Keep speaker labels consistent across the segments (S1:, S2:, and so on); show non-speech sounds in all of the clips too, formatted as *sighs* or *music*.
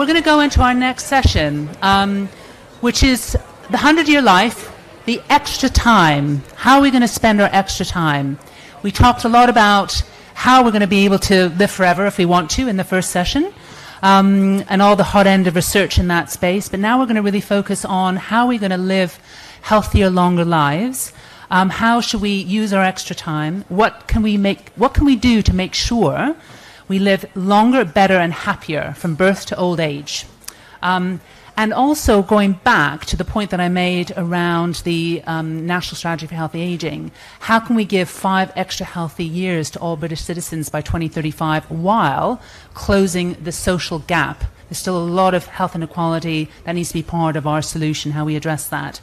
S1: We're going to go into our next session, um, which is the 100 year life, the extra time. How are we going to spend our extra time? We talked a lot about how we're going to be able to live forever if we want to in the first session. Um, and all the hot end of research in that space. But now we're going to really focus on how we're going to live healthier, longer lives. Um, how should we use our extra time? What can we make? What can we do to make sure we live longer, better, and happier from birth to old age. Um, and also going back to the point that I made around the um, National Strategy for Healthy Aging, how can we give five extra healthy years to all British citizens by 2035 while closing the social gap? There's still a lot of health inequality that needs to be part of our solution, how we address that.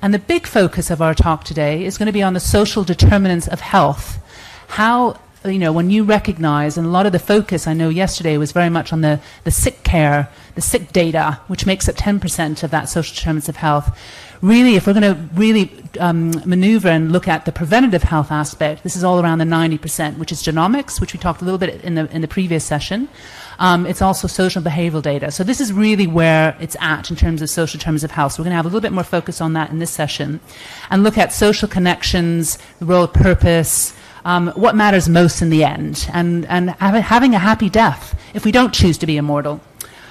S1: And the big focus of our talk today is going to be on the social determinants of health. How you know, when you recognize, and a lot of the focus I know yesterday was very much on the, the sick care, the sick data, which makes up 10% of that social determinants of health. Really, if we're going to really um, maneuver and look at the preventative health aspect, this is all around the 90%, which is genomics, which we talked a little bit in the, in the previous session. Um, it's also social behavioral data. So this is really where it's at in terms of social terms of health. So we're going to have a little bit more focus on that in this session and look at social connections, the role of purpose, um, what matters most in the end, and, and having a happy death if we don't choose to be immortal.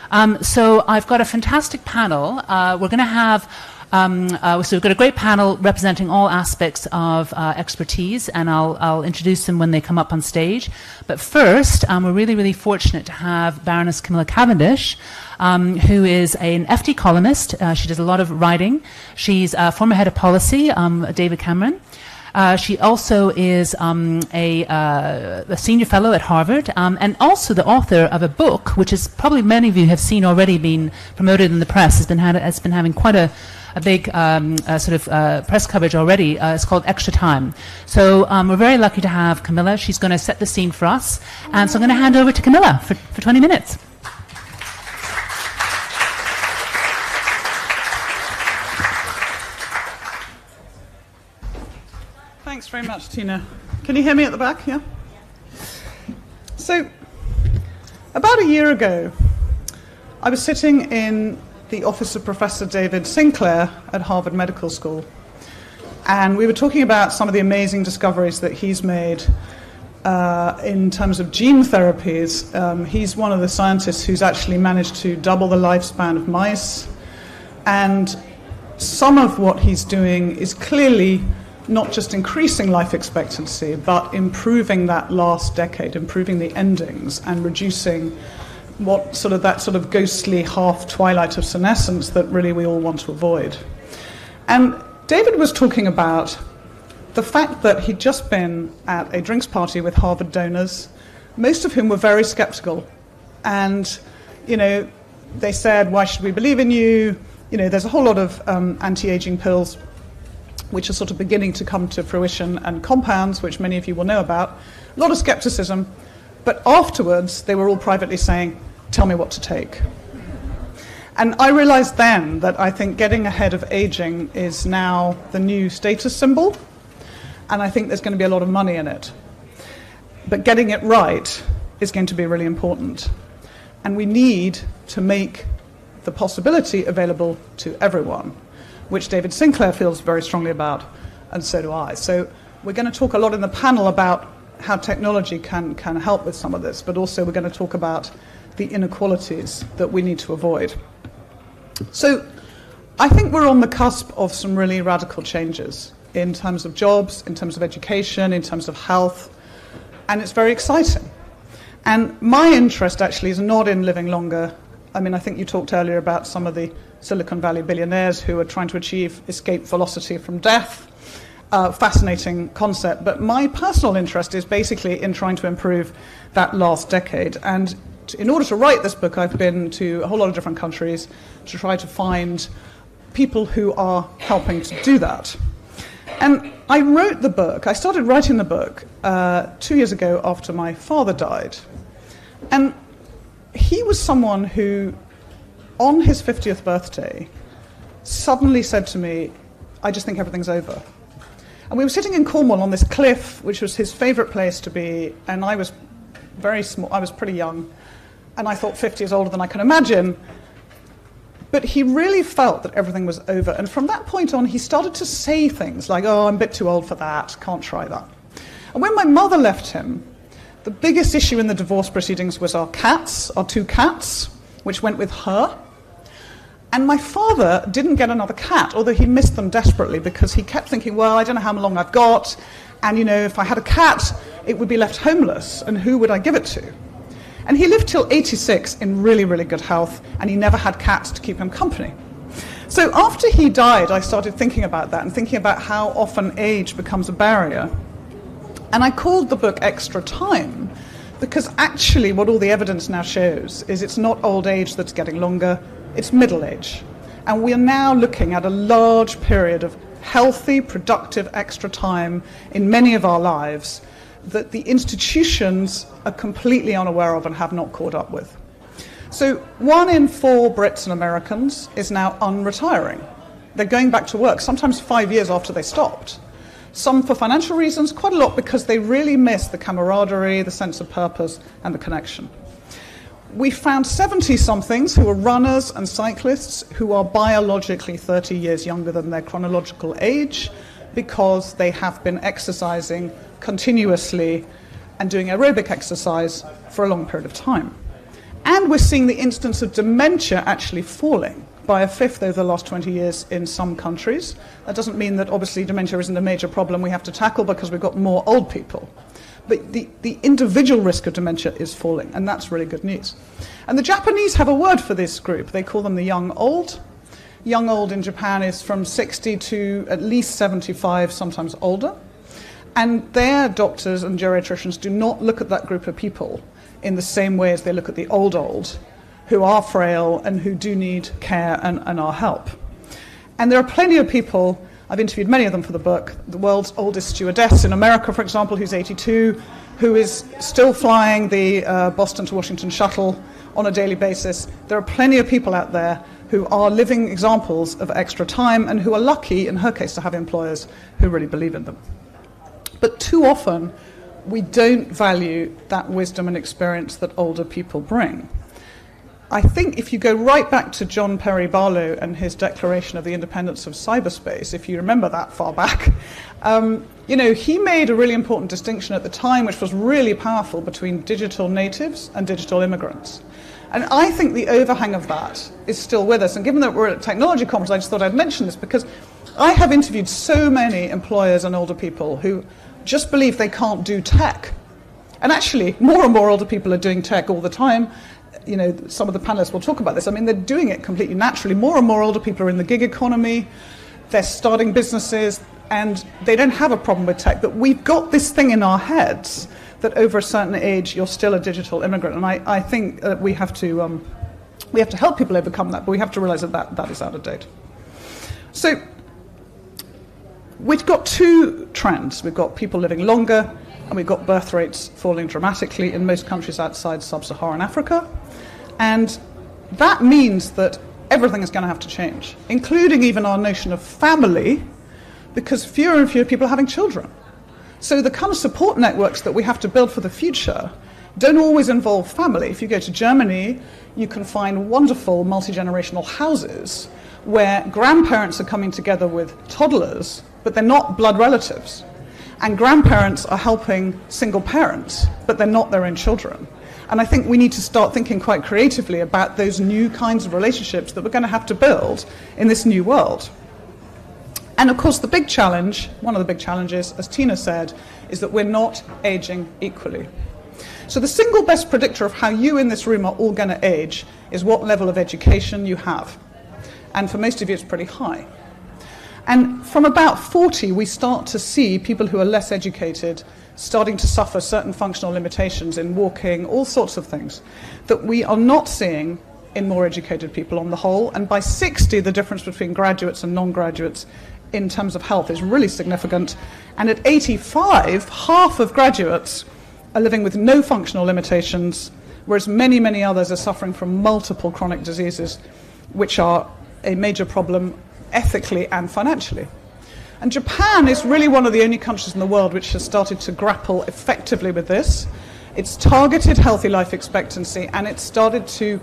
S1: Um, so I've got a fantastic panel. Uh, we're going to have um, uh, so we've got a great panel representing all aspects of uh, expertise, and I'll, I'll, introduce them when they come up on stage. But first, um, we're really, really fortunate to have Baroness Camilla Cavendish, um, who is an FT columnist. Uh, she does a lot of writing. She's a former head of policy, um, David Cameron. Uh, she also is um, a, uh, a, senior fellow at Harvard um, and also the author of a book, which is probably many of you have seen already being promoted in the press. has been, had, has been having quite a, a big um, uh, sort of uh, press coverage already. Uh, it's called Extra Time. So um, we're very lucky to have Camilla. She's going to set the scene for us. And so I'm going to hand over to Camilla for, for 20 minutes.
S2: Very much, Tina. Can you hear me at the back? Yeah? So, about a year ago, I was sitting in the office of Professor David Sinclair at Harvard Medical School, and we were talking about some of the amazing discoveries that he's made uh, in terms of gene therapies. Um, he's one of the scientists who's actually managed to double the lifespan of mice, and some of what he's doing is clearly not just increasing life expectancy, but improving that last decade, improving the endings, and reducing what sort of that sort of ghostly half twilight of senescence that really we all want to avoid. And David was talking about the fact that he'd just been at a drinks party with Harvard donors, most of whom were very skeptical. And, you know, they said, Why should we believe in you? You know, there's a whole lot of um, anti aging pills which are sort of beginning to come to fruition, and compounds, which many of you will know about. A lot of skepticism, but afterwards they were all privately saying, Tell me what to take. And I realized then that I think getting ahead of aging is now the new status symbol, and I think there's going to be a lot of money in it. But getting it right is going to be really important. And we need to make the possibility available to everyone which David Sinclair feels very strongly about, and so do I. So we're going to talk a lot in the panel about how technology can, can help with some of this, but also we're going to talk about the inequalities that we need to avoid. So I think we're on the cusp of some really radical changes in terms of jobs, in terms of education, in terms of health, and it's very exciting. And my interest actually is not in living longer. I mean, I think you talked earlier about some of the Silicon Valley billionaires who are trying to achieve escape velocity from death. Uh, fascinating concept, but my personal interest is basically in trying to improve that last decade. And in order to write this book, I've been to a whole lot of different countries to try to find people who are helping to do that. And I wrote the book, I started writing the book uh, two years ago after my father died. And he was someone who on his 50th birthday, suddenly said to me, I just think everything's over. And we were sitting in Cornwall on this cliff, which was his favorite place to be, and I was very small, I was pretty young. and I thought 50 is older than I can imagine. But he really felt that everything was over. And from that point on, he started to say things like, oh, I'm a bit too old for that, can't try that. And when my mother left him, the biggest issue in the divorce proceedings was our cats, our two cats, which went with her. And my father didn't get another cat, although he missed them desperately because he kept thinking, well, I don't know how long I've got. And, you know, if I had a cat, it would be left homeless. And who would I give it to? And he lived till 86 in really, really good health, and he never had cats to keep him company. So after he died, I started thinking about that and thinking about how often age becomes a barrier. And I called the book Extra Time because actually, what all the evidence now shows is it's not old age that's getting longer, it's middle age. And we are now looking at a large period of healthy, productive extra time in many of our lives that the institutions are completely unaware of and have not caught up with. So, one in four Brits and Americans is now unretiring. They're going back to work, sometimes five years after they stopped. Some for financial reasons, quite a lot because they really miss the camaraderie, the sense of purpose, and the connection we found 70 somethings who are runners and cyclists who are biologically 30 years younger than their chronological age because they have been exercising continuously and doing aerobic exercise for a long period of time. And we're seeing the instance of dementia actually falling by a fifth over the last 20 years in some countries. That doesn't mean that obviously dementia isn't a major problem we have to tackle because we've got more old people but the, the individual risk of dementia is falling, and that's really good news. And the Japanese have a word for this group. They call them the young old. Young old in Japan is from 60 to at least 75, sometimes older. And their doctors and geriatricians do not look at that group of people in the same way as they look at the old old, who are frail and who do need care and, and our help. And there are plenty of people I've interviewed many of them for the book. The world's oldest stewardess in America, for example, who's 82, who is still flying the uh, Boston to Washington shuttle on a daily basis. There are plenty of people out there who are living examples of extra time and who are lucky, in her case, to have employers who really believe in them. But too often, we don't value that wisdom and experience that older people bring. I think if you go right back to John Perry Barlow and his declaration of the independence of cyberspace, if you remember that far back, *laughs* um, you know, he made a really important distinction at the time, which was really powerful, between digital natives and digital immigrants. And I think the overhang of that is still with us. And given that we're at a technology conference, I just thought I'd mention this because I have interviewed so many employers and older people who just believe they can't do tech. And actually, more and more older people are doing tech all the time you know, some of the panelists will talk about this. I mean, they're doing it completely naturally. More and more older people are in the gig economy, they're starting businesses, and they don't have a problem with tech. But we've got this thing in our heads that over a certain age, you're still a digital immigrant. And I, I think that we have to. Um, we have to help people overcome that, but we have to realize that, that that is out of date. So, we've got two trends. We've got people living longer, and we've got birth rates falling dramatically in most countries outside sub Saharan Africa. And that means that everything is going to have to change, including even our notion of family, because fewer and fewer people are having children. So the kind of support networks that we have to build for the future don't always involve family. If you go to Germany, you can find wonderful multi generational houses where grandparents are coming together with toddlers, but they're not blood relatives. And grandparents are helping single parents, but they're not their own children. And I think we need to start thinking quite creatively about those new kinds of relationships that we're going to have to build in this new world. And of course, the big challenge, one of the big challenges, as Tina said, is that we're not aging equally. So, the single best predictor of how you in this room are all going to age is what level of education you have. And for most of you, it's pretty high. And from about 40, we start to see people who are less educated starting to suffer certain functional limitations in walking, all sorts of things that we are not seeing in more educated people on the whole. And by 60, the difference between graduates and non graduates in terms of health is really significant. And at 85, half of graduates are living with no functional limitations, whereas many, many others are suffering from multiple chronic diseases, which are a major problem ethically and financially. And Japan is really one of the only countries in the world which has started to grapple effectively with this. It's targeted healthy life expectancy and it started to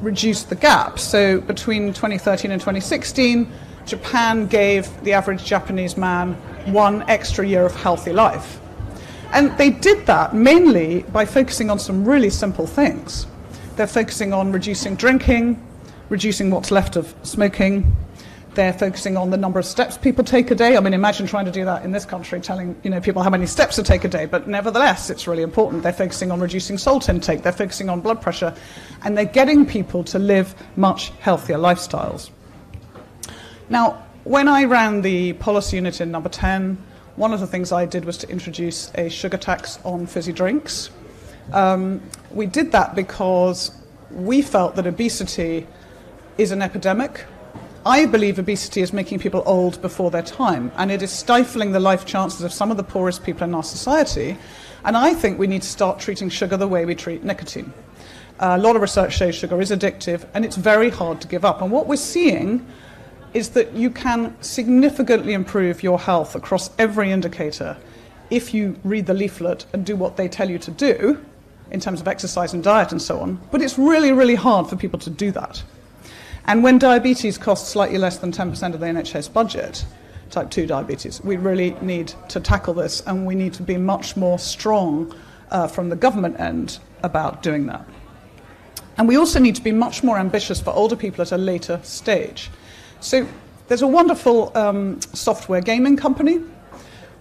S2: reduce the gap. So between 2013 and 2016, Japan gave the average Japanese man one extra year of healthy life. And they did that mainly by focusing on some really simple things. They're focusing on reducing drinking, reducing what's left of smoking. They're focusing on the number of steps people take a day. I mean, imagine trying to do that in this country, telling you know, people how many steps to take a day. But nevertheless, it's really important. They're focusing on reducing salt intake. They're focusing on blood pressure. And they're getting people to live much healthier lifestyles. Now, when I ran the policy unit in number 10, one of the things I did was to introduce a sugar tax on fizzy drinks. Um, we did that because we felt that obesity is an epidemic. I believe obesity is making people old before their time, and it is stifling the life chances of some of the poorest people in our society. And I think we need to start treating sugar the way we treat nicotine. Uh, a lot of research shows sugar is addictive, and it's very hard to give up. And what we're seeing is that you can significantly improve your health across every indicator if you read the leaflet and do what they tell you to do in terms of exercise and diet and so on. But it's really, really hard for people to do that. And when diabetes costs slightly less than 10% of the NHS budget, type 2 diabetes, we really need to tackle this and we need to be much more strong uh, from the government end about doing that. And we also need to be much more ambitious for older people at a later stage. So there's a wonderful um, software gaming company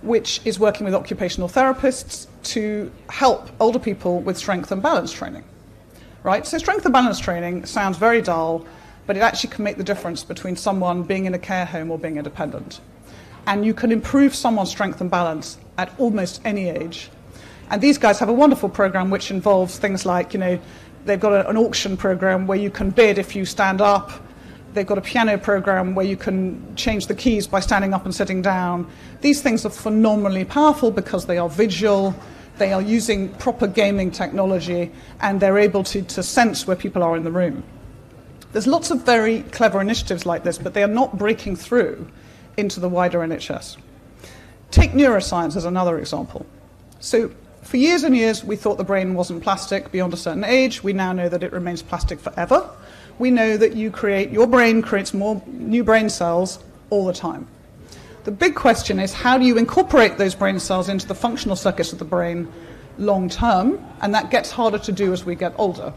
S2: which is working with occupational therapists to help older people with strength and balance training. Right? So strength and balance training sounds very dull, but it actually can make the difference between someone being in a care home or being independent. And you can improve someone's strength and balance at almost any age. And these guys have a wonderful program which involves things like, you know, they've got a, an auction program where you can bid if you stand up They've got a piano program where you can change the keys by standing up and sitting down. These things are phenomenally powerful because they are visual, they are using proper gaming technology, and they're able to, to sense where people are in the room. There's lots of very clever initiatives like this, but they are not breaking through into the wider NHS. Take neuroscience as another example. So, for years and years, we thought the brain wasn't plastic beyond a certain age. We now know that it remains plastic forever we know that you create, your brain creates more new brain cells all the time. The big question is how do you incorporate those brain cells into the functional circuits of the brain long term? And that gets harder to do as we get older.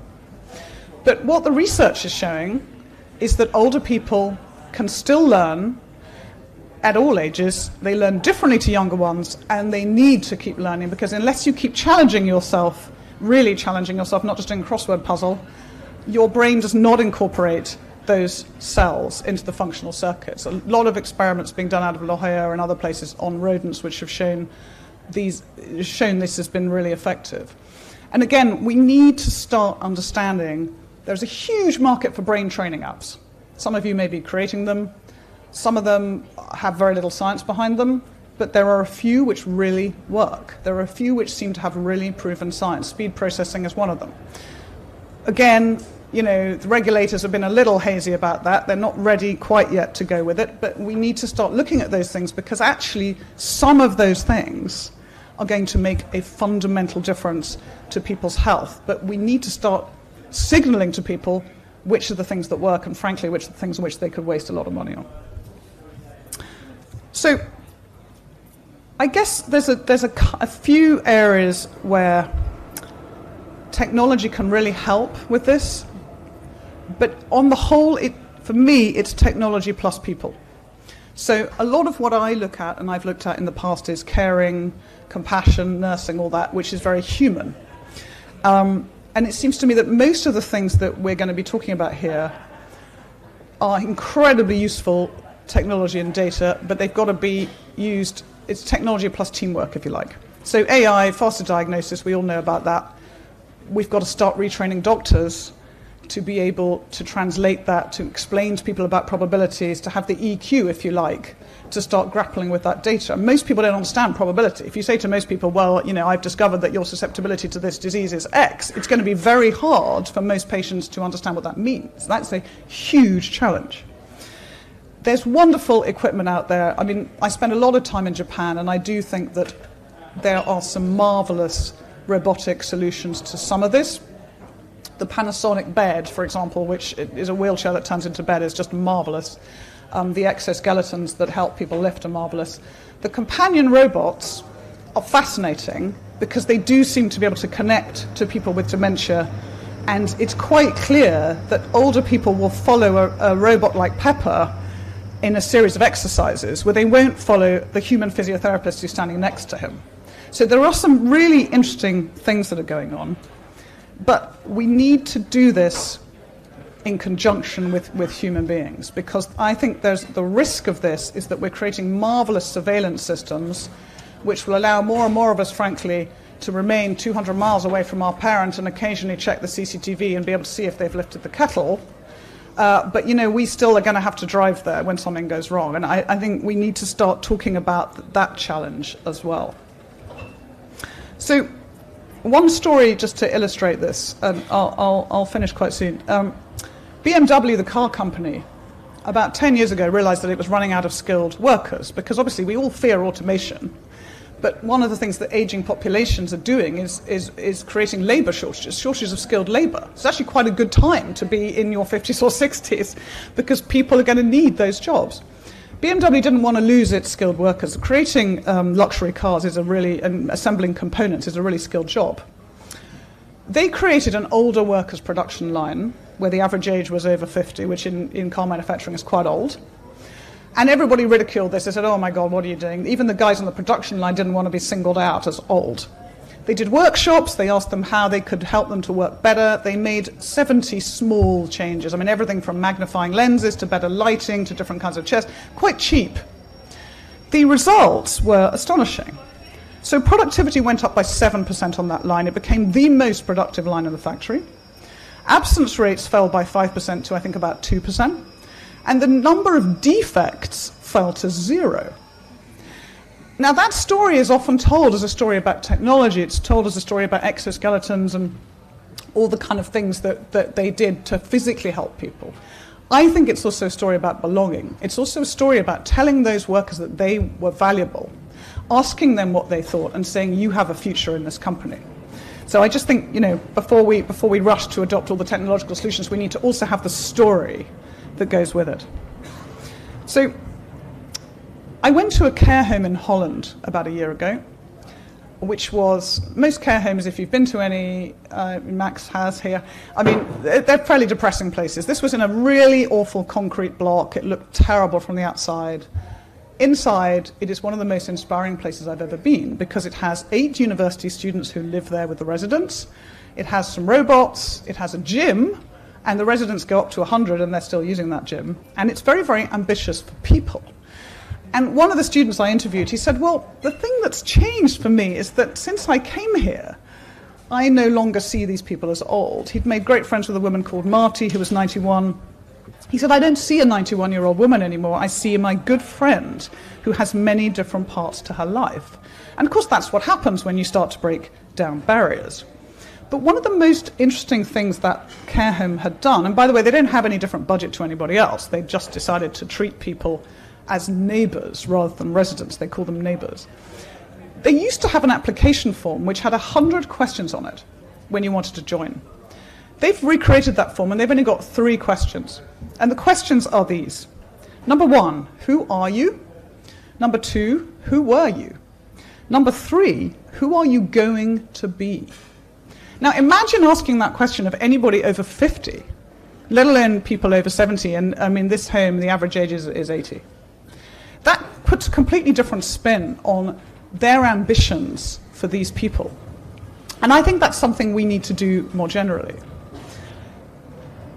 S2: But what the research is showing is that older people can still learn at all ages. They learn differently to younger ones, and they need to keep learning because unless you keep challenging yourself, really challenging yourself, not just doing crossword puzzle, your brain does not incorporate those cells into the functional circuits. A lot of experiments being done out of La Jolla and other places on rodents which have shown these shown this has been really effective. And again, we need to start understanding there's a huge market for brain training apps. Some of you may be creating them. Some of them have very little science behind them, but there are a few which really work. There are a few which seem to have really proven science. Speed processing is one of them. Again, you know, the regulators have been a little hazy about that. They're not ready quite yet to go with it, but we need to start looking at those things because actually some of those things are going to make a fundamental difference to people's health. But we need to start signaling to people which are the things that work and, frankly, which are the things in which they could waste a lot of money on. So, I guess there's a, there's a, a few areas where technology can really help with this. But on the whole, it, for me, it's technology plus people. So a lot of what I look at, and I've looked at in the past, is caring, compassion, nursing, all that, which is very human. Um, and it seems to me that most of the things that we're going to be talking about here are incredibly useful technology and data, but they've got to be used, it's technology plus teamwork, if you like. So AI, faster diagnosis, we all know about that. We've got to start retraining doctors to be able to translate that, to explain to people about probabilities, to have the EQ, if you like, to start grappling with that data. Most people don't understand probability. If you say to most people, well, you know, I've discovered that your susceptibility to this disease is X, it's going to be very hard for most patients to understand what that means. That's a huge challenge. There's wonderful equipment out there. I mean, I spend a lot of time in Japan, and I do think that there are some marvelous robotic solutions to some of this. The Panasonic bed, for example, which is a wheelchair that turns into bed, is just marvelous. Um, the exoskeletons that help people lift are marvelous. The companion robots are fascinating because they do seem to be able to connect to people with dementia. And it's quite clear that older people will follow a, a robot like Pepper in a series of exercises where they won't follow the human physiotherapist who's standing next to him. So there are some really interesting things that are going on. But we need to do this in conjunction with, with human beings because I think there's the risk of this is that we're creating marvelous surveillance systems which will allow more and more of us, frankly, to remain 200 miles away from our parent and occasionally check the CCTV and be able to see if they've lifted the kettle. Uh, but you know, we still are going to have to drive there when something goes wrong, and I, I think we need to start talking about that challenge as well. So, one story just to illustrate this, and I'll, I'll, I'll finish quite soon. Um, BMW, the car company, about 10 years ago realized that it was running out of skilled workers because obviously we all fear automation. But one of the things that aging populations are doing is, is, is creating labor shortages, shortages of skilled labor. It's actually quite a good time to be in your 50s or 60s because people are going to need those jobs. BMW didn't want to lose its skilled workers. Creating um, luxury cars is a really, and assembling components is a really skilled job. They created an older workers' production line where the average age was over 50, which in, in car manufacturing is quite old. And everybody ridiculed this. They said, oh my God, what are you doing? Even the guys on the production line didn't want to be singled out as old. They did workshops. They asked them how they could help them to work better. They made 70 small changes. I mean, everything from magnifying lenses to better lighting to different kinds of chairs. Quite cheap. The results were astonishing. So productivity went up by 7% on that line. It became the most productive line in the factory. Absence rates fell by 5% to, I think, about 2% and the number of defects fell to zero. Now, that story is often told as a story about technology. It's told as a story about exoskeletons and all the kind of things that, that they did to physically help people. I think it's also a story about belonging. It's also a story about telling those workers that they were valuable, asking them what they thought, and saying, You have a future in this company. So I just think, you know, before we, before we rush to adopt all the technological solutions, we need to also have the story that goes with it. So I went to a care home in Holland about a year ago, which was most care homes, if you've been to any, uh, Max has here, I mean, they're fairly depressing places. This was in a really awful concrete block. It looked terrible from the outside. Inside, it is one of the most inspiring places I've ever been because it has eight university students who live there with the residents. It has some robots. It has a gym and the residents go up to 100 and they're still using that gym. And it's very, very ambitious for people. And one of the students I interviewed, he said, Well, the thing that's changed for me is that since I came here, I no longer see these people as old. He'd made great friends with a woman called Marty, who was 91. He said, I don't see a 91 year old woman anymore. I see my good friend who has many different parts to her life. And of course, that's what happens when you start to break down barriers. But one of the most interesting things that care home had done, and by the way, they didn't have any different budget to anybody else, they just decided to treat people as neighbors rather than residents. They call them neighbors. They used to have an application form which had 100 questions on it when you wanted to join. They've recreated that form and they've only got three questions. And the questions are these Number one, who are you? Number two, who were you? Number three, who are you going to be? Now, imagine asking that question of anybody over 50, let alone people over 70. And I mean, this home, the average age is, is 80. That puts a completely different spin on their ambitions for these people. And I think that's something we need to do more generally.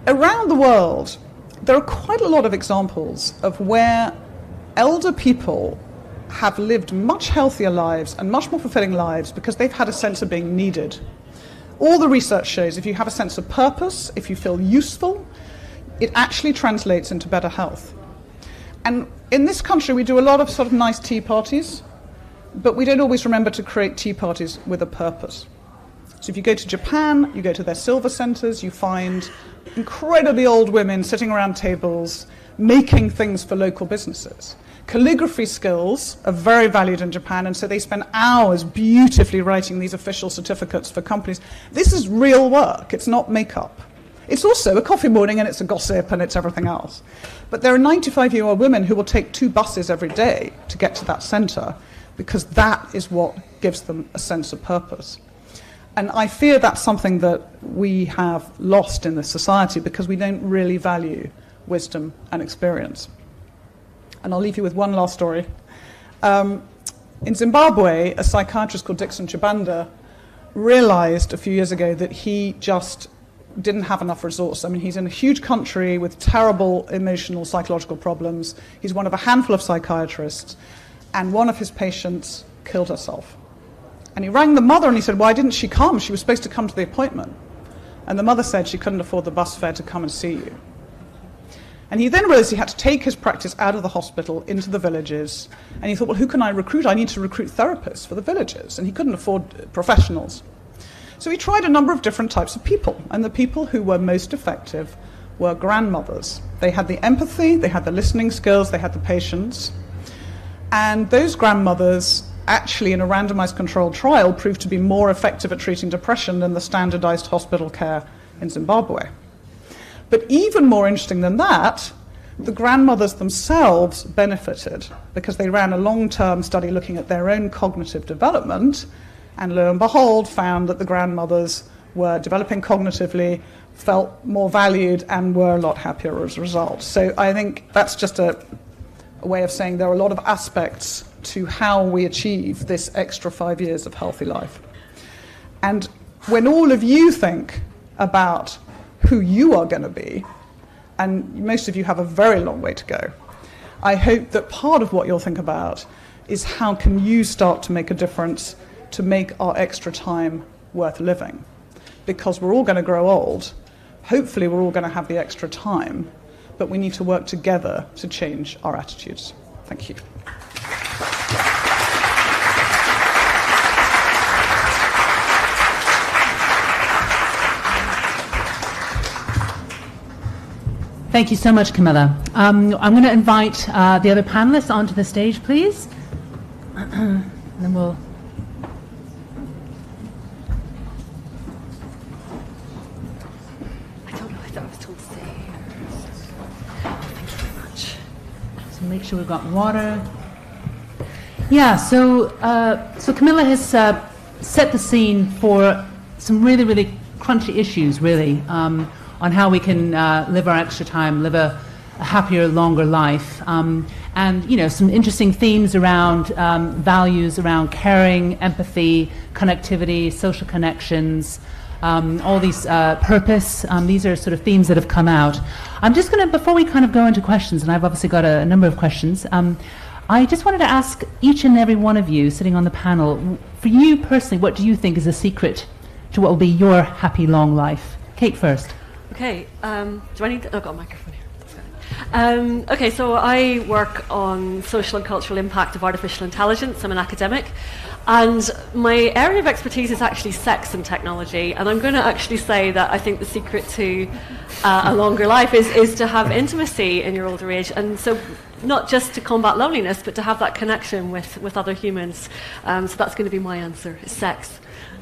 S2: Around the world, there are quite a lot of examples of where elder people have lived much healthier lives and much more fulfilling lives because they've had a sense of being needed all the research shows if you have a sense of purpose, if you feel useful, it actually translates into better health. And in this country, we do a lot of sort of nice tea parties, but we don't always remember to create tea parties with a purpose. So if you go to Japan, you go to their silver centers, you find incredibly old women sitting around tables making things for local businesses. Calligraphy skills are very valued in Japan, and so they spend hours beautifully writing these official certificates for companies. This is real work, it's not makeup. It's also a coffee morning and it's a gossip and it's everything else. But there are 95 year old women who will take two buses every day to get to that centre because that is what gives them a sense of purpose. And I fear that's something that we have lost in this society because we don't really value wisdom and experience. And I'll leave you with one last story. Um, in Zimbabwe, a psychiatrist called Dixon Chibanda realized a few years ago that he just didn't have enough resource. I mean, he's in a huge country with terrible emotional, psychological problems. He's one of a handful of psychiatrists, and one of his patients killed herself. And he rang the mother and he said, Why didn't she come? She was supposed to come to the appointment. And the mother said she couldn't afford the bus fare to come and see you. And he then realized he had to take his practice out of the hospital into the villages. And he thought, well, who can I recruit? I need to recruit therapists for the villages. And he couldn't afford uh, professionals. So he tried a number of different types of people. And the people who were most effective were grandmothers. They had the empathy, they had the listening skills, they had the patience. And those grandmothers actually, in a randomized controlled trial, proved to be more effective at treating depression than the standardized hospital care in Zimbabwe. But even more interesting than that, the grandmothers themselves benefited because they ran a long term study looking at their own cognitive development, and lo and behold, found that the grandmothers were developing cognitively, felt more valued, and were a lot happier as a result. So I think that's just a, a way of saying there are a lot of aspects to how we achieve this extra five years of healthy life. And when all of you think about who you are going to be, and most of you have a very long way to go. I hope that part of what you'll think about is how can you start to make a difference to make our extra time worth living? Because we're all going to grow old. Hopefully, we're all going to have the extra time, but we need to work together to change our attitudes. Thank you.
S1: Thank you so much, Camilla. Um, I'm going to invite uh, the other panelists onto the stage, please. *clears throat* and then we'll.
S3: I don't know. I thought I was told to stay. Thank you very much.
S1: So make sure we've got water. Yeah. So uh, so Camilla has uh, set the scene for some really really crunchy issues, really. Um, on how we can uh, live our extra time, live a, a happier, longer life. Um, and you know some interesting themes around um, values around caring, empathy, connectivity, social connections, um, all these uh, purpose. Um, these are sort of themes that have come out. I'm just going to before we kind of go into questions, and I've obviously got a, a number of questions. Um, I just wanted to ask each and every one of you sitting on the panel, for you personally, what do you think is a secret to what will be your happy long life? Kate first.
S3: Okay, um, do I need? To, oh, I've got a microphone here. Um, okay, so I work on social and cultural impact of artificial intelligence. I'm an academic, and my area of expertise is actually sex and technology. And I'm going to actually say that I think the secret to uh, a longer life is is to have intimacy in your older age, and so not just to combat loneliness, but to have that connection with with other humans. Um, so that's going to be my answer: is sex.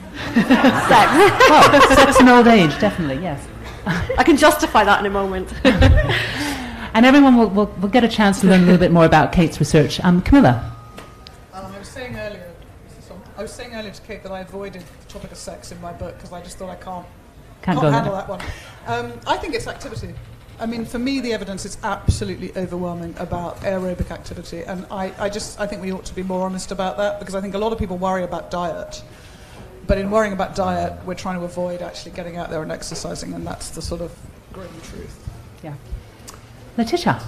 S3: *laughs* sex.
S1: well, sex in old age, definitely, yes.
S3: I can justify that in a moment. *laughs*
S1: and everyone will, will, will, get a chance to learn a little bit more about Kate's research. Um, Camilla.
S2: Um, I was saying earlier, I was saying earlier to Kate that I avoided the topic of sex in my book because I just thought I can't,
S1: can't,
S2: can't handle that, that one. Um, I think it's activity. I mean, for me, the evidence is absolutely overwhelming about aerobic activity, and I, I just I think we ought to be more honest about that because I think a lot of people worry about diet but in worrying about diet, we're trying to avoid actually getting out there and exercising, and that's the sort of grim truth.
S1: Yeah. Laetitia.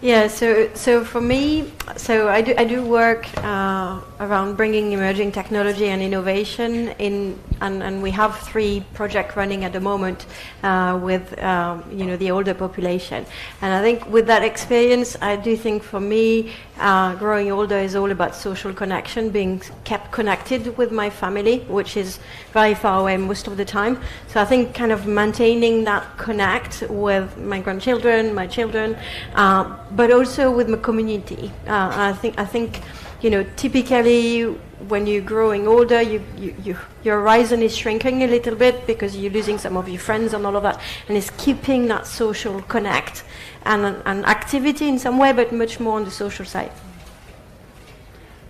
S4: Yeah, so so for me, so I do I do work uh, around bringing emerging technology and innovation in and, and we have three projects running at the moment uh, with um, you know the older population. And I think with that experience, I do think for me, uh, growing older is all about social connection, being kept connected with my family, which is very far away most of the time. So I think kind of maintaining that connect with my grandchildren, my children, uh, but also with my community. Uh, I think I think you know, typically when you're growing older, you, you, you, your horizon is shrinking a little bit because you're losing some of your friends and all of that, and it's keeping that social connect and an activity in some way, but much more on the social side.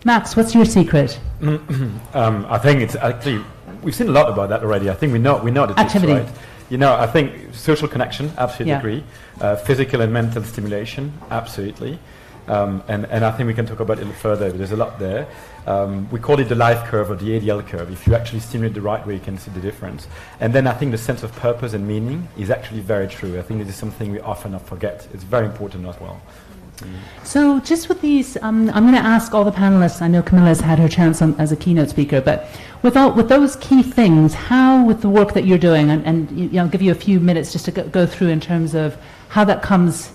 S1: Max, what's your secret? *clears throat*
S5: um, I think it's actually we've seen a lot about that already. I think we know we know the
S1: activity.
S5: right? You know, I think social connection, absolutely yeah. agree. Uh, physical and mental stimulation, absolutely. Um, and, and I think we can talk about it further, but there's a lot there. Um, we call it the life curve or the ADL curve. If you actually stimulate the right way, you can see the difference. And then I think the sense of purpose and meaning is actually very true. I think this is something we often forget. It's very important as well.
S1: So, just with these, um, I'm going to ask all the panelists. I know Camilla's had her chance on, as a keynote speaker, but with, all, with those key things, how, with the work that you're doing, and, and you know, I'll give you a few minutes just to go, go through in terms of how that comes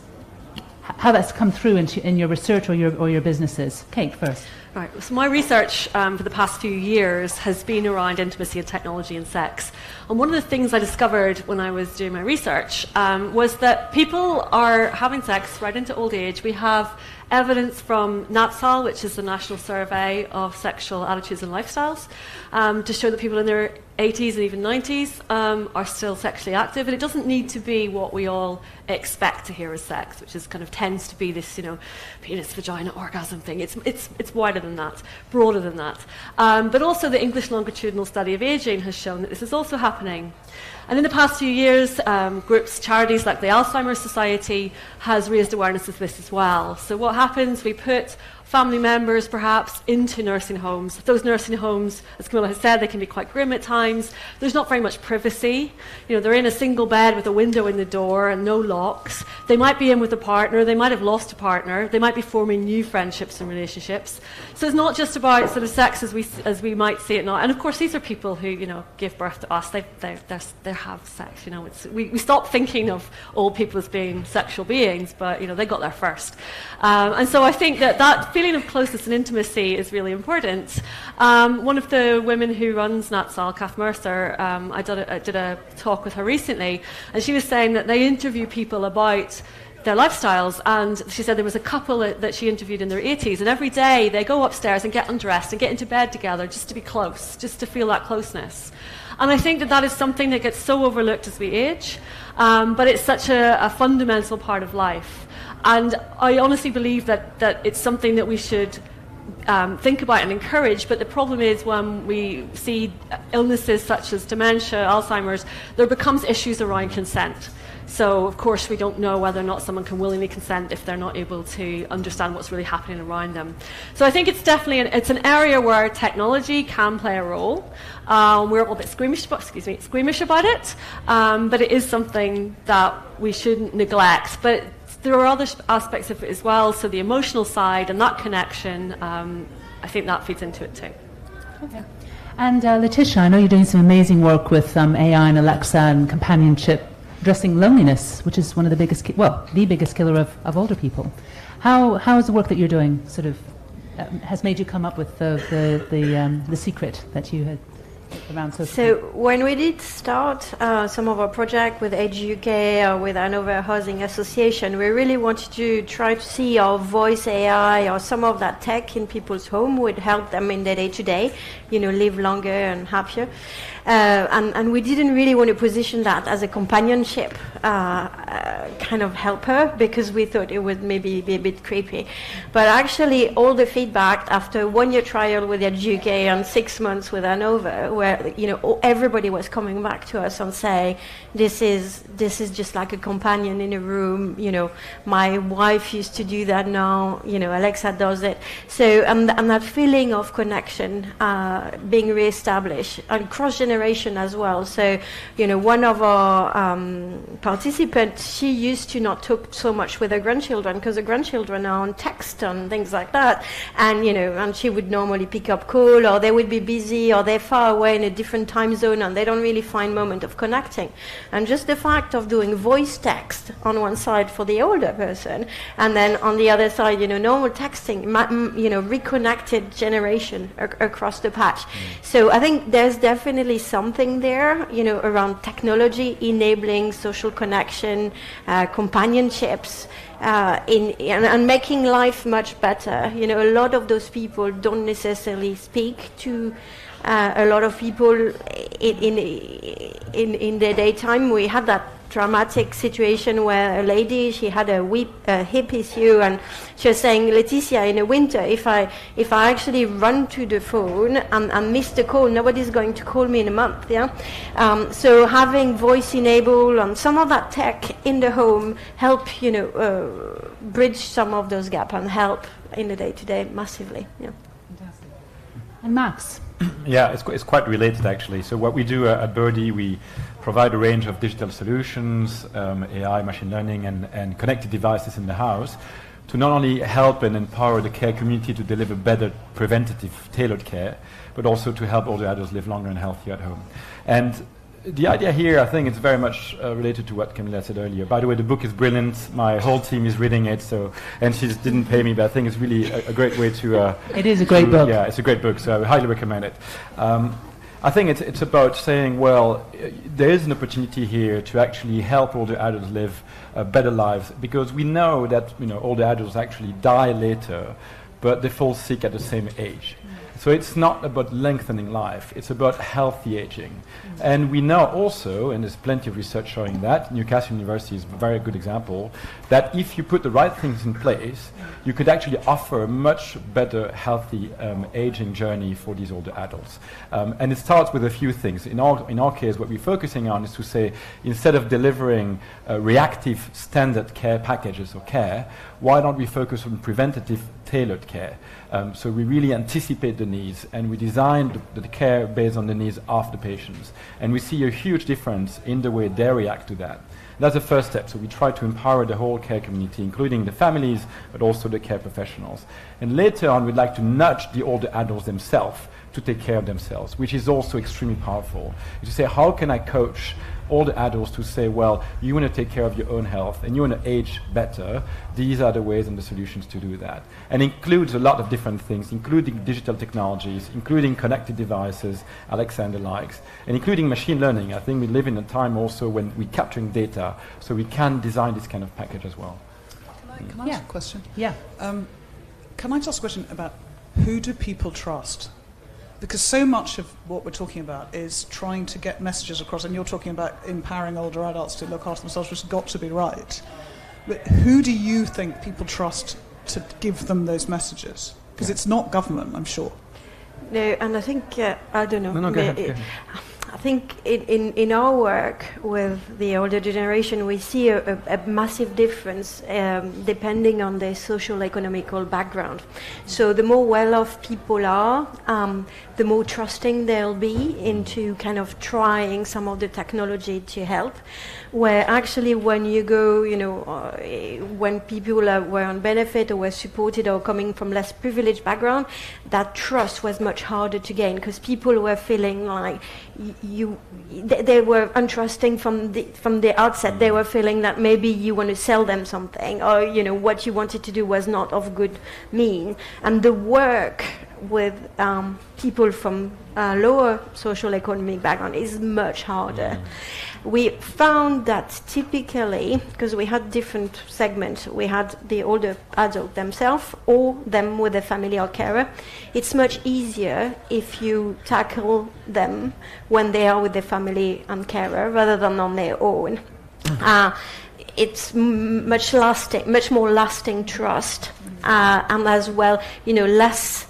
S1: how that's come through into, in your research or your, or your businesses. Kate, first.
S3: Right. So my research um, for the past few years has been around intimacy and technology and sex. And one of the things I discovered when I was doing my research um, was that people are having sex right into old age. We have evidence from NATSAL, which is the National Survey of Sexual Attitudes and Lifestyles, um, to show that people in their 80s and even 90s um, are still sexually active. And it doesn't need to be what we all expect to hear as sex, which is kind of tends to be this, you know, penis, vagina, orgasm thing. It's, it's, it's wider than that, broader than that. Um, but also the English Longitudinal Study of Aging has shown that this is also happening. And in the past few years, um, groups, charities like the Alzheimer's Society has raised awareness of this as well. So what happens, we put family members perhaps into nursing homes. Those nursing homes, as Camilla has said, they can be quite grim at times. There's not very much privacy. You know, they're in a single bed with a window in the door and no locks. They might be in with a partner, they might have lost a partner, they might be forming new friendships and relationships. So it's not just about sort of sex as we, as we might see it now. And of course, these are people who, you know, give birth to us. They, they, they have sex, you know. We, we stop thinking of old people as being sexual beings, but, you know, they got there first. Um, and so I think that that feeling of closeness and intimacy is really important. Um, one of the women who runs NATSAL, Kath Mercer, um, I, did a, I did a talk with her recently, and she was saying that they interview people about their lifestyles. And she said there was a couple that she interviewed in their 80s, and every day they go upstairs and get undressed and get into bed together just to be close, just to feel that closeness. And I think that that is something that gets so overlooked as we age, um, but it's such a, a fundamental part of life. And I honestly believe that, that it's something that we should um, think about and encourage. But the problem is when we see illnesses such as dementia, Alzheimer's, there becomes issues around consent. So, of course, we don't know whether or not someone can willingly consent if they're not able to understand what's really happening around them. So, I think it's definitely an, it's an area where technology can play a role. Um, we're a bit squeamish about, excuse me, squeamish about it, um, but it is something that we shouldn't neglect. But there are other aspects of it as well. So the emotional side and that connection, um, I think that feeds into it too.
S1: Okay. And uh, Laetitia, I know you're doing some amazing work with um, AI and Alexa and companionship, addressing loneliness, which is one of the biggest, ki- well, the biggest killer of, of older people. How, how is the work that you're doing sort of um, has made you come up with the, the, the, um, the secret that you had social
S4: So when we did start uh, some of our project with Age UK or with Hanover Housing Association, we really wanted to try to see how voice AI or some of that tech in people's home would help them in their day to day, you know, live longer and happier. Uh, and, and, we didn't really want to position that as a companionship uh, uh, kind of helper because we thought it would maybe be a bit creepy. But actually, all the feedback after one year trial with Age UK and six months with Hanover, where you know everybody was coming back to us and saying, "This is this is just like a companion in a room." You know, my wife used to do that now. You know, Alexa does it. So and, and that feeling of connection uh, being reestablished and cross generation as well. So, you know, one of our um, participants, she used to not talk so much with her grandchildren because the grandchildren are on text and things like that. And, you know, and she would normally pick up call or they would be busy or they're far away in a different time zone and they don't really find moment of connecting. And just the fact of doing voice text on one side for the older person and then on the other side, you know, normal texting, you know, reconnected generation across the patch. Mm. So I think there's definitely something there, you know, around technology enabling social connection, uh, companionships, uh, in, and, and, making life much better. You know, a lot of those people don't necessarily speak to uh, a lot of people in, in, in, in their daytime. We had that dramatic situation where a lady she had a, weep, a hip issue and she was saying Laetitia in the winter if I if I actually run to the phone and, and miss the call nobody's going to call me in a month yeah? Um, so having voice enabled and some of that tech in the home help you know uh, bridge some of those gaps and help in the day to day massively yeah. Fantastic.
S1: and Max?
S5: Yeah it's, it's quite related actually. So what we do uh, at Birdie we provide a range of digital solutions, um, AI, machine learning, and, and connected devices in the house to not only help and empower the care community to deliver better preventative, tailored care, but also to help older adults live longer and healthier at home. And the idea here, I think, is very much uh, related to what Camilla said earlier. By the way, the book is brilliant. My whole team is reading it, so and she didn't pay me, but I think it's really a, a great way to. Uh,
S1: it is a great to, book.
S5: Yeah, it's a great book, so I highly recommend it. Um, I think it's, it's about saying, well, there is an opportunity here to actually help older adults live uh, better lives because we know that you know older adults actually die later, but they fall sick at the same age. So it's not about lengthening life, it's about healthy aging. Mm-hmm. And we know also, and there's plenty of research showing that, Newcastle University is a very good example, that if you put the right things in place, you could actually offer a much better healthy um, aging journey for these older adults. Um, and it starts with a few things. In our, in our case, what we're focusing on is to say, instead of delivering uh, reactive standard care packages or care, why don't we focus on preventative tailored care? Um, so we really anticipate the needs and we design the, the, care based on the needs of the patients. And we see a huge difference in the way they react to that. That's the first step. So we try to empower the whole care community, including the families, but also the care professionals. And later on, we'd like to nudge the older adults themselves to take care of themselves, which is also extremely powerful. To say, how can I coach all the adults to say, well, you want to take care of your own health and you want to age better, these are the ways and the solutions to do that. And includes a lot of different things, including digital technologies, including connected devices, Alexander likes, and including machine learning. I think we live in a time also when we're capturing data, so we can design this kind of package as well.
S2: Can I, can I yeah. ask a question?
S1: Yeah. Um,
S2: can I just ask a question about who do people trust? Because so much of what we're talking about is trying to get messages across, and you're talking about empowering older adults to look after themselves, which has got to be right. But who do you think people trust to give them those messages? Because it's not government, I'm sure.
S4: No, and I think, uh, I don't know.
S5: No, no, go ahead, go ahead.
S4: I think in, in, in, our work with the older generation, we see a, a, a massive difference um, depending on their social economical background. So the more well-off people are, um, the more trusting they'll be into kind of trying some of the technology to help where actually when you go, you know, uh, when people uh, were on benefit or were supported or coming from less privileged background, that trust was much harder to gain because people were feeling like you, they, they, were untrusting from the from the outset. They mm. were feeling that maybe you want to sell them something or you know what you wanted to do was not of good mean, and the work with um, people from uh, lower social economic background is much harder. Mm we found that typically, because we had different segments, we had the older adult themselves or them with a family or carer. It's much easier if you tackle them when they are with the family and carer rather than on their own. Mm-hmm. Uh, it's m- much lasting, much more lasting trust, uh, and as well, you know, less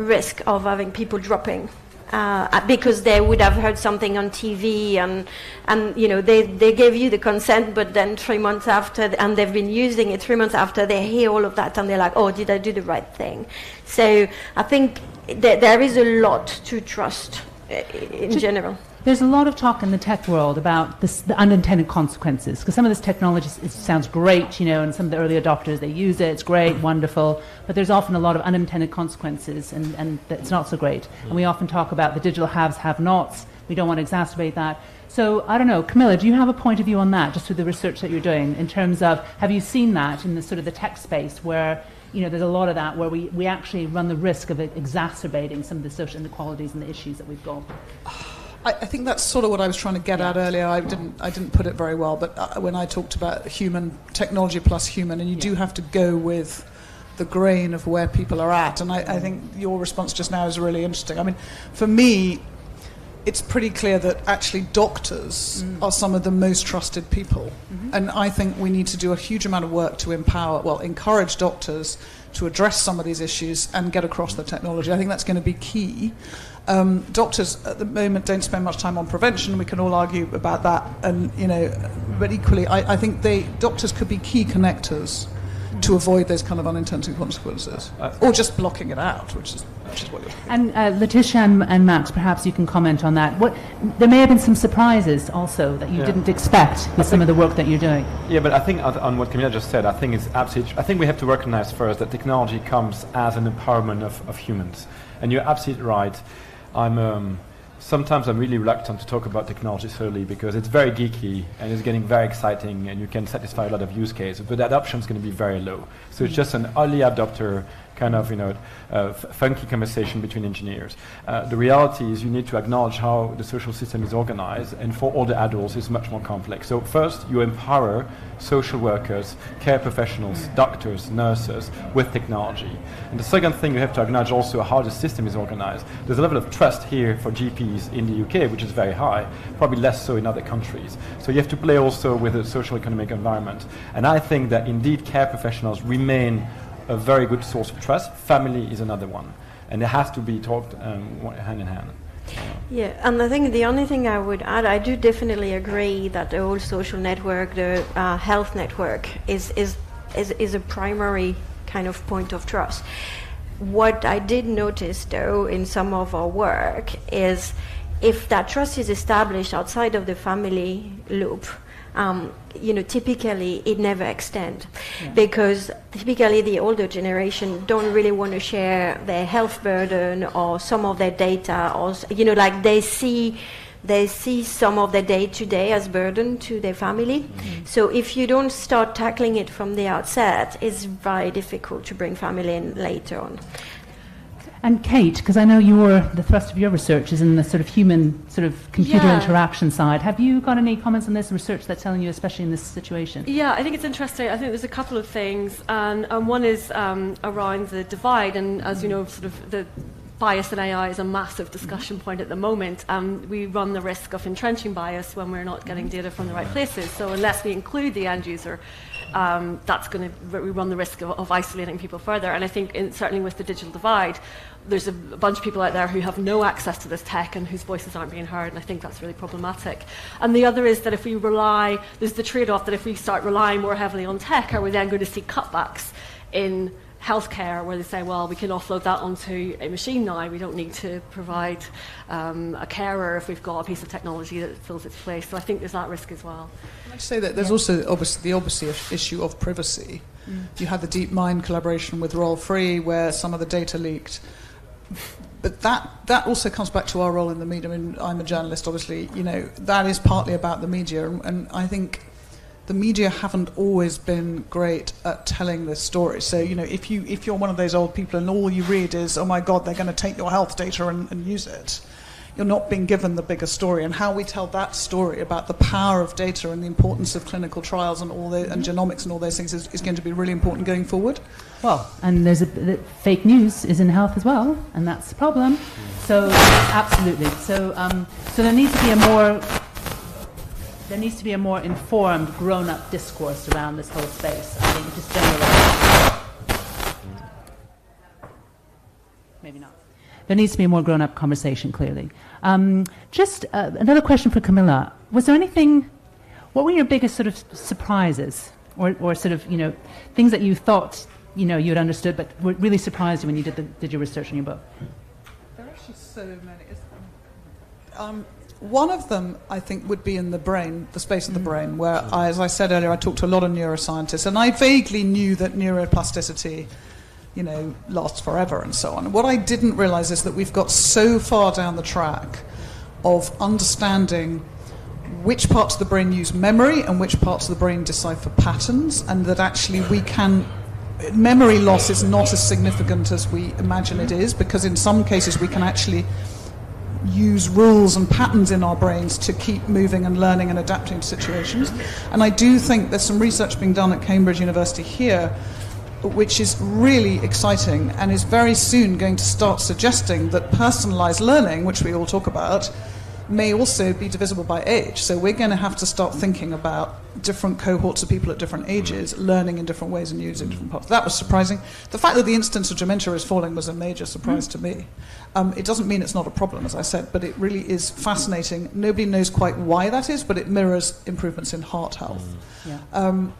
S4: risk of having people dropping uh, because they would have heard something on TV and, and you know, they, they gave you the consent, but then three months after, and they've been using it three months after, they hear all of that and they're like, oh, did I do the right thing? So I think that there is a lot to trust uh, in
S1: to,
S4: general.
S1: There's a lot of talk in the tech world about this, the unintended consequences because some of this technology sounds great, you know, and some of the early adopters they use it, it's great, wonderful, but there's often a lot of unintended consequences, and, and it's not so great. And we often talk about the digital haves, have-nots. We don't want to exacerbate that. So I don't know, Camilla, do you have a point of view on that, just through the research that you're doing, in terms of have you seen that in the sort of the tech space where you know, there's a lot of that where we, we actually run the risk of exacerbating some of the social inequalities and the issues that we've got. *sighs*
S2: I, I, think that's sort of what I was trying to get yeah. at earlier. I didn't, I didn't put it very well, but uh, when I talked about human technology plus human, and you yeah. do have to go with the grain of where people are at. And I, I, think your response just now is really interesting. I mean, for me, it's pretty clear that actually doctors mm. are some of the most trusted people. Mm-hmm. And I think we need to do a huge amount of work to empower, well, encourage doctors to address some of these issues and get across the technology. I think that's going to be key. Um, doctors at the moment don't spend much time on prevention. We can all argue about that, and you know, but equally, I, I think they doctors could be key connectors to avoid those kind of unintended consequences, uh, or just blocking it out, which is which is what you're.
S1: And uh, Laetitia and, and, Max, perhaps you can comment on that. What there may have been some surprises also that you yeah. didn't expect with some of the work that you're doing.
S5: Yeah, but I think on, on what Camilla just said, I think it's absolutely. I think we have to recognize first that technology comes as an empowerment of, of humans, and you're absolutely right. I'm. Um, sometimes I'm really reluctant to talk about technology solely because it's very geeky and it's getting very exciting and you can satisfy a lot of use cases, but adoption is going to be very low. So it's just an early adopter kind of you know uh, funky conversation between engineers. Uh, the reality is you need to acknowledge how the social system is organized, and for all the adults, it's much more complex. So first, you empower social workers, care professionals, doctors, nurses with technology. And the second thing you have to acknowledge also how the system is organized. There's a level of trust here for GPs in the UK, which is very high, probably less so in other countries. So you have to play also with the social economic environment. And I think that indeed care professionals remain a very good source of trust. Family is another one, and it has to be talked um, hand in hand.
S4: Yeah, and I think the only thing I would add, I do definitely agree that the whole social network, the uh, health network, is, is is is a primary kind of point of trust. What I did notice, though, in some of our work is if that trust is established outside of the family loop, um, you know, typically it never extends yeah. because typically the older generation don't really want to share their health burden or some of their data, or you know, like they see they see some of their day to day as burden to their family. Mm-hmm. So if you don't start tackling it from the outset, it's very difficult to bring family in later on.
S1: And Kate, because I know your the thrust of your research is in the sort of human sort of computer yeah. interaction side. Have you got any comments on this research that's telling you, especially in this situation?
S3: Yeah, I think it's interesting. I think there's a couple of things, and, and one is um, around the divide, and as you know, sort of the bias in AI is a massive discussion point at the moment. and we run the risk of entrenching bias when we're not getting data from the right places. So unless we include the end user, um, that's going to we run the risk of, of, isolating people further. And I think in, certainly with the digital divide, there's a bunch of people out there who have no access to this tech and whose voices aren't being heard, and I think that's really problematic. And the other is that if we rely, there's the trade off that if we start relying more heavily on tech, are we then going to see cutbacks in healthcare where they say, well, we can offload that onto a machine now. We don't need to provide um, a carer if we've got a piece of technology that fills its place. So I think there's that risk as well.
S2: Can I say that there's yeah. also obviously the obvious issue of privacy. Mm. You had the DeepMind collaboration with Royal Free where some of the data leaked but that that also comes back to our role in the media. I mean, I'm a journalist, obviously. You know, that is partly about the media, and, and, I think the media haven't always been great at telling this story. So, you know, if you if you're one of those old people and all you read is, "Oh my God, they're going to take your health data and, and use it," you're not being given the bigger story. And how we tell that story about the power of data and the importance of clinical trials and all the, and genomics and all those things is, is going to be really important going forward.
S1: Well, and there's a the fake news is in health as well, and that's the problem. So absolutely. So um, so there needs to be a more there needs to be a more informed, grown-up discourse around this whole space. I think just generally. Maybe not. There needs to be a more grown-up conversation. Clearly. Um, just uh, another question for Camilla. Was there anything? What were your biggest sort of surprises, or, or sort of you know things that you thought you know you had understood, but were really surprised you when you did the, did your research in your book?
S2: There are actually so many. Um, one of them, I think, would be in the brain, the space of the brain, where, I, as I said earlier, I talked to a lot of neuroscientists, and I vaguely knew that neuroplasticity, you know, lasts forever and so on. What I didn't realize is that we've got so far down the track of understanding which parts of the brain use memory and which parts of the brain decipher patterns, and that actually we can. Memory loss is not as significant as we imagine it is because, in some cases, we can actually use rules and patterns in our brains to keep moving and learning and adapting to situations. And I do think there's some research being done at Cambridge University here, which is really exciting and is very soon going to start suggesting that personalized learning, which we all talk about, may also be divisible by age. So we're going to have to start thinking about different cohorts of people at different ages learning in different ways and using different parts. That was surprising. The fact that the incidence of dementia is falling was a major surprise mm. to me. Um, it doesn't mean it's not a problem, as I said, but it really is fascinating. Nobody knows quite why that is, but it mirrors improvements in heart health. Mm. Yeah. Um,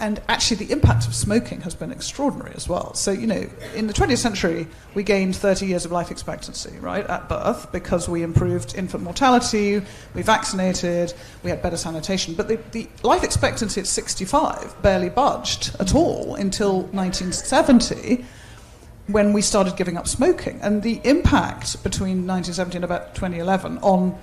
S2: and actually the impact of smoking has been extraordinary as well. So, you know, in the 20th century, we gained 30 years of life expectancy, right, at birth because we improved infant mortality, we vaccinated, we had better sanitation. But the, the life expectancy at 65 barely budged at all until 1970 when we started giving up smoking. And the impact between 1970 and about 2011 on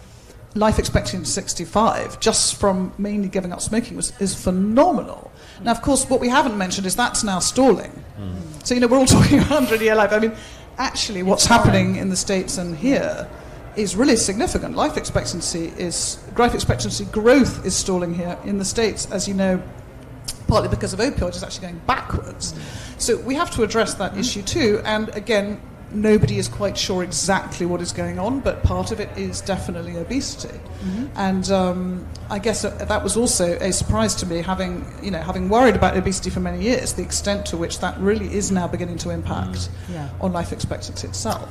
S2: life expectancy at 65, just from mainly giving up smoking, was, is phenomenal. Now, of course, what we haven't mentioned is that's now stalling. Mm. So, you know, we're all *laughs* talking 100 year life. I mean, actually, what's happening in the States and here is really significant. Life expectancy is, life expectancy growth is stalling here in the States, as you know, partly because of opioids, is actually going backwards. Mm. So we have to address that issue too. And again, nobody is quite sure exactly what is going on, but part of it is definitely obesity. Mm-hmm. And um, I guess that was also a surprise to me, having you know having worried about obesity for many years, the extent to which that really is now beginning to impact mm. yeah. on life expectancy itself.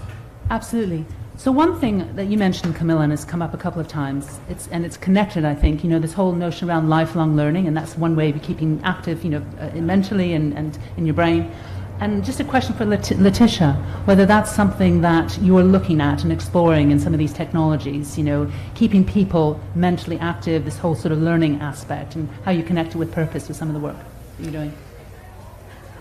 S1: Absolutely. So one thing that you mentioned, Camilla, and has come up a couple of times, it's, and it's connected, I think, you know, this whole notion around lifelong learning, and that's one way of keeping active, you know, uh, mentally and, and in your brain. And just a question for Laetitia, whether that's something that you're looking at and exploring in some of these technologies, you know, keeping people mentally active, this whole sort of learning aspect, and how you connect it with purpose with some of the work you're doing.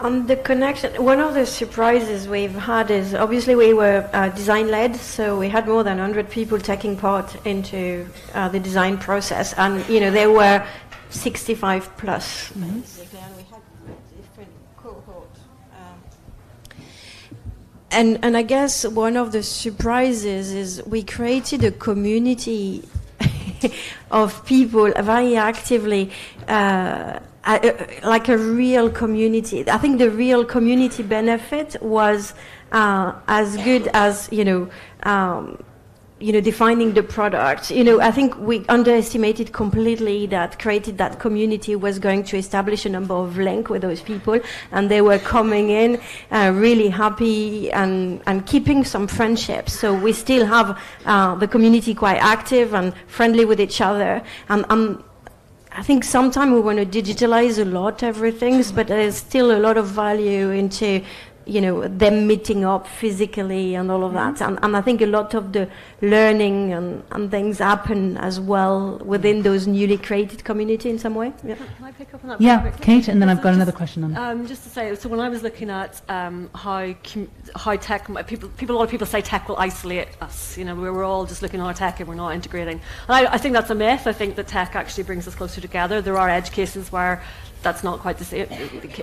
S4: On the connection, one of the surprises we've had is obviously we were uh, design led, so we had more than 100 people taking part into uh, the design process, and you know there were 65 plus. Mm-hmm. And and I guess one of the surprises is we created a community *laughs* of people very actively. Uh, like a real community. I think the real community benefit was uh, as good as you know um, you know, defining the product. You know, I think we underestimated completely that created that community was going to establish a number of links with those people, and they were coming in uh, really happy and and keeping some friendships. So we still have uh, the community quite active and friendly with each other. And, and I think sometimes we want to digitalize a lot everything, but there's still a lot of value into you know, them meeting up physically and all of that. Mm-hmm. And, and I think a lot of the learning and, and things happen as well within those newly created community in some way.
S3: Yeah, Can I pick up on that?
S1: Yeah, Kate, and then I've got another question on
S3: um, Just to say, so when I was looking at um, how, how tech, people, people, a lot of people say tech will isolate us. You know, we're, we're all just looking at our tech and we're not integrating. And I, I think that's a myth. I think that tech actually brings us closer together. There are edge cases where that's not quite the same.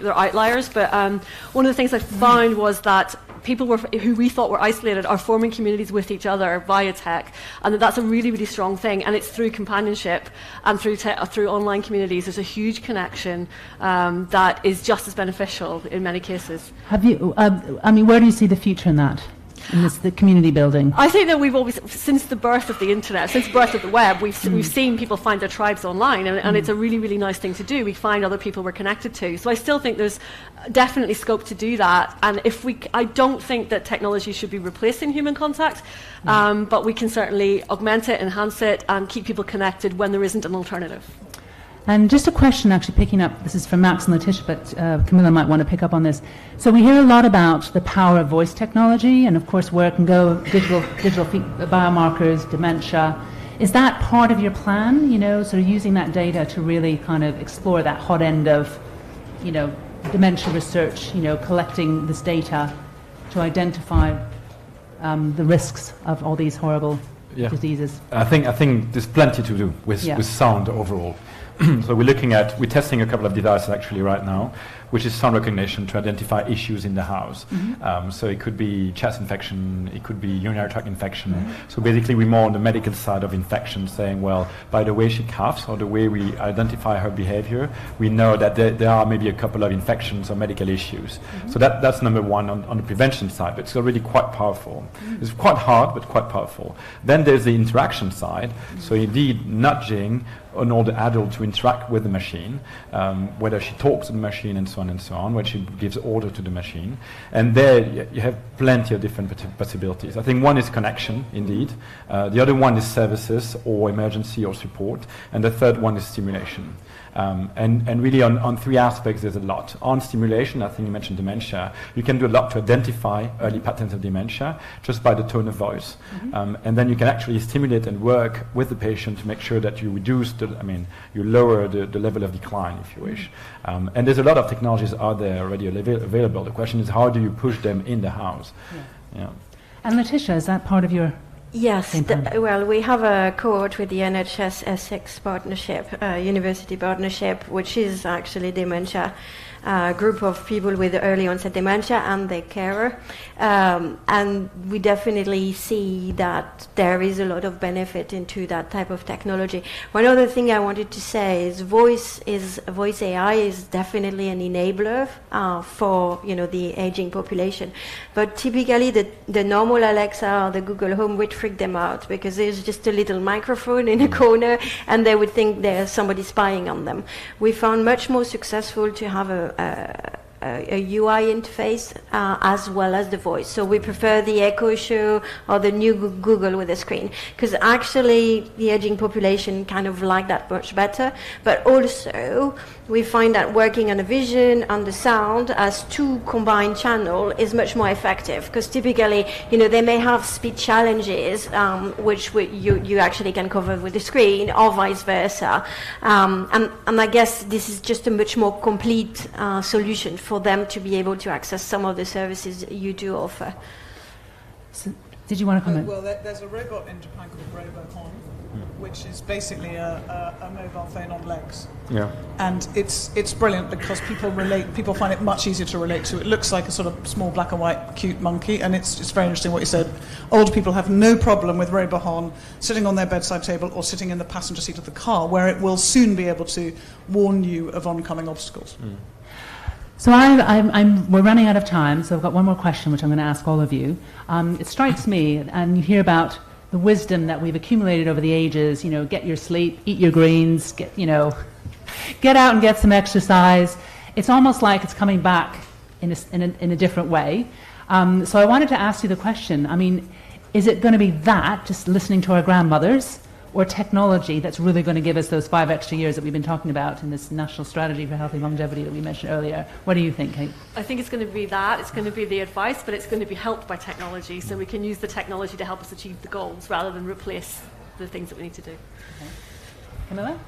S3: They're outliers. But um, one of the things I found was that people were, who we thought were isolated are forming communities with each other via tech, and that that's a really, really strong thing. And it's through companionship and through te- through online communities. There's a huge connection um, that is just as beneficial in many cases.
S1: Have you? Uh, I mean, where do you see the future in that? In this, the community building?
S3: I think that we've always, since the birth of the internet, since the birth of the web, we've, mm. we've seen people find their tribes online, and, and mm. it's a really, really nice thing to do. We find other people we're connected to. So I still think there's definitely scope to do that. And if we, I don't think that technology should be replacing human contact, mm. um, but we can certainly augment it, enhance it, and keep people connected when there isn't an alternative.
S1: And just a question, actually picking up, this is from Max and Laetitia, but uh, Camilla might want to pick up on this. So we hear a lot about the power of voice technology and, of course, where it can go, digital, digital biomarkers, dementia. is that part of your plan? You know, sort of using that data to really kind of explore that hot end of, you know, dementia research. You know, collecting this data to identify um, the risks of all these horrible yeah. diseases.
S5: I think I think there's plenty to do with yeah. with sound overall. *clears throat* so we're looking at we're testing a couple of devices actually right now which is sound recognition to identify issues in the house. Mm-hmm. Um, so it could be chest infection, it could be urinary tract infection. Mm-hmm. So basically, we're more on the medical side of infection, saying, well, by the way she coughs or the way we identify her behavior, we know that there, there are maybe a couple of infections or medical issues. Mm-hmm. So that, that's number one on, on the prevention side, but it's already quite powerful. Mm-hmm. It's quite hard, but quite powerful. Then there's the interaction side. Mm-hmm. So indeed, nudging an older adult to interact with the machine, um, whether she talks to the machine and so on and so on, when she gives order to the machine. And there you have plenty of different possibilities. I think one is connection, indeed. Uh, the other one is services or emergency or support. And the third one is stimulation. Um, and, and really on, on three aspects there's a lot. On stimulation, I think you mentioned dementia, you can do a lot to identify early patterns of dementia just by the tone of voice. Mm-hmm. Um, and then you can actually stimulate and work with the patient to make sure that you reduce the, I mean, you lower the, the level of decline, if you wish. Um, and there's a lot of technologies out there already available. The question is how do you push them in the house? Yeah.
S1: yeah. And Laetitia, is that part of your
S4: Yes, the, well, we have a cohort with the NHS Essex partnership, uh, university partnership, which is actually dementia uh, group of people with early onset dementia and their carer. Um, and we definitely see that there is a lot of benefit into that type of technology. One other thing I wanted to say is voice is voice AI is definitely an enabler uh, for you know the aging population. But typically the, the normal Alexa or the Google Home would freak them out because there's just a little microphone in a corner and they would think there's somebody spying on them. We found much more successful to have a, a, a UI interface uh, as well as the voice. So we prefer the Echo Show or the new Google with a screen because actually the aging population kind of like that much better. But also we find that working on the vision and the sound as two combined channel is much more effective because typically, you know, they may have speed challenges um, which we, you, you actually can cover with the screen or vice versa. Um, and, and I guess this is just a much more complete uh, solution for them to be able to access some of the services you do offer.
S1: So, did you want to comment?
S2: well, there's a robot in Japan called RoboHon which is basically a, a, a, mobile phone on legs.
S5: Yeah.
S2: And it's it's brilliant because people relate. People find it much easier to relate to. It looks like a sort of small black and white cute monkey, and it's it's very interesting what you said. Older people have no problem with RoboHon sitting on their bedside table or sitting in the passenger seat of the car, where it will soon be able to warn you of oncoming obstacles. Mm.
S1: So I, I'm, I'm, we're running out of time, so I've got one more question which I'm going to ask all of you. Um, it strikes me, and you hear about the wisdom that we've accumulated over the ages, you know, get your sleep, eat your greens, get, you know, get out and get some exercise. It's almost like it's coming back in a, in a, in a different way. Um, so I wanted to ask you the question. I mean, is it going to be that, just listening to our grandmothers, or technology that's really going to give us those five extra years that we've been talking about in this national strategy for healthy longevity that we mentioned earlier. What do you think, Kate?
S3: I think it's going to be that. It's going to be the advice, but it's going to be helped by technology. So we can use the technology to help us achieve the goals rather than replace the things that we need to do. Okay.
S1: Camilla?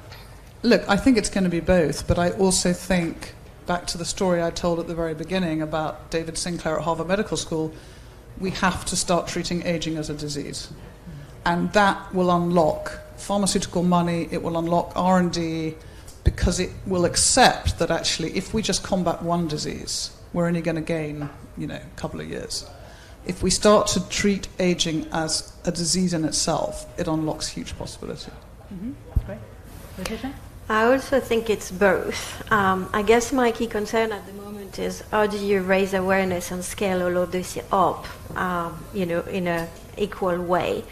S2: Look, I think it's going to be both, but I also think back to the story I told at the very beginning about David Sinclair at Harvard Medical School, we have to start treating aging as a disease and that will unlock pharmaceutical money. It will unlock R and D because it will accept that actually, if we just combat one disease, we're only going to gain, you know, a couple of years. If we start to treat aging as a disease in itself, it unlocks huge possibility.
S1: Mm-hmm. Great. Laetitia?
S4: I also think it's both. Um, I guess my key concern at the moment is how do you raise awareness and scale all of this up, um, you know, in a equal way.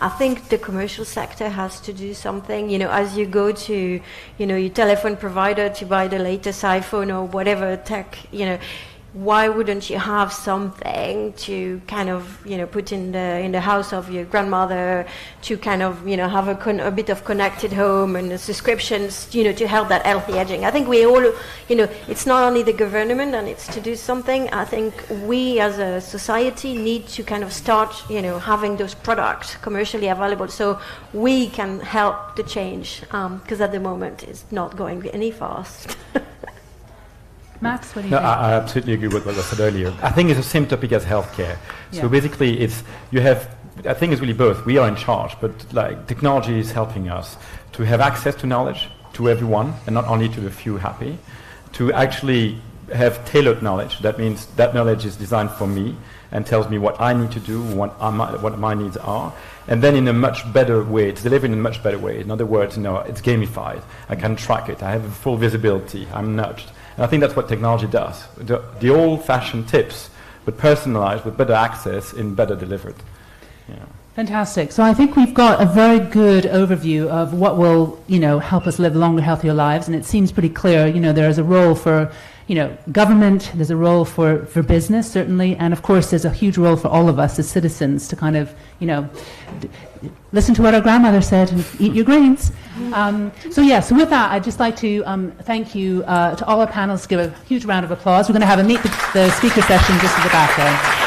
S4: I think the commercial sector has to do something. You know, as you go to, you know, your telephone provider to buy the latest iPhone or whatever tech, you know, why wouldn't you have something to kind of you know put in the in the house of your grandmother to kind of you know have a, con- a bit of connected home and subscriptions you know to help that healthy aging. I think we all you know it's not only the government and it's to do something. I think we as a society need to kind of start you know having those products commercially available so we can help the change because um, at the moment it's not going any fast. *laughs*
S1: Max, what do you
S5: no,
S1: think?
S5: I, I, absolutely agree with what was said earlier. I think it's the same topic as healthcare. So yeah. basically, it's you have. I think it's really both. We are in charge, but like technology is helping us to have access to knowledge to everyone, and not only to the few happy. To actually have tailored knowledge. That means that knowledge is designed for me and tells me what I need to do, what, my, what my needs are. And then in a much better way, it's delivered in a much better way. In other words, you know, it's gamified. I can track it. I have full visibility. I'm nudged. And I think that's what technology does. The, the old-fashioned tips, but personalized with better access and better delivered.
S1: Yeah. Fantastic. So I think we've got a very good overview of what will, you know, help us live longer, healthier lives, and it seems pretty clear. You know, there is a role for, you know, government. There's a role for for business, certainly, and of course, there's a huge role for all of us as citizens to kind of, you know, listen to what our grandmother said and eat your grains. Um, so, yes, with that, I'd just like to um, thank you uh, to all our panelists, give a huge round of applause. We're going to have a meet the, the speaker session just at the back there.